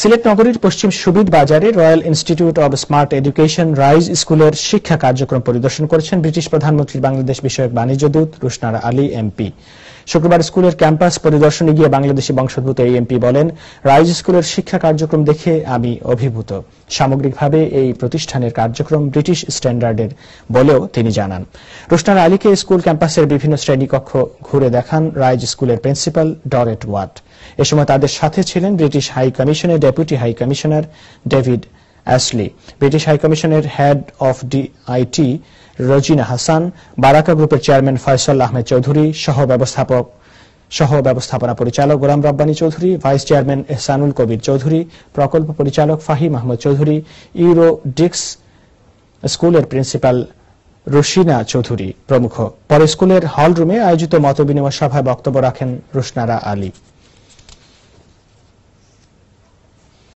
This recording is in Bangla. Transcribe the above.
সিলেট নগরীর পশ্চিম সুবিদ বাজারে royal institute of smart education rise স্কুলের শিক্ষা কার্যক্রম পরিদর্শন করেছেন ব্রিটিশ প্রধানমন্ত্রী বাংলাদেশ বিষয়ক বাণিজ্য দূত রুশনারা আলী, এমপি। শুক্রবার স্কুলের ক্যাম্পাস পরিদর্শনে গিয়ে বাংলাদেশি বংশোদ্ভূত এই এমপি বলেন, রাইজ স্কুলের শিক্ষা কার্যক্রম দেখে আমি অভিভূত। সামগ্রিকভাবে এই প্রতিষ্ঠানের কার্যক্রম ব্রিটিশ স্ট্যান্ডার্ডের বলেও তিনি জানান। রুশনারা আলীকে স্কুল ক্যাম্পাসের বিভিন্ন শ্রেণীকক্ষ ঘুরে দেখান রাইজ স্কুলের প্রিন্সিপাল ডরেট ওয়াট। এ সময় তাদের সাথে ছিলেন ব্রিটিশ হাই কমিশনের deputy high commissioner David Ashley British high কমিশনের head of DIT Rozina Hasan Baraka গ্রুপের চেয়ারম্যান ফয়সল আহমেদ চৌধুরী সহ ব্যবস্থাপক, সহ ব্যবস্থাপনা পরিচালক, Golam Rabbani Chowdhury. Vice chairman Ehsanul Kabir Chowdhury. প্রকল্প পরিচালক ফাহিম আহমদ চৌধুরী। ইউরো ডিক্স স্কুলের প্রিন্সিপাল, রুশিনা চৌধুরী প্রমুখ। পরে স্কুলের হল রুমে আয়োজিত মতবিনিময় সভায় বক্তব্য রাখেন রুশনারা আলী।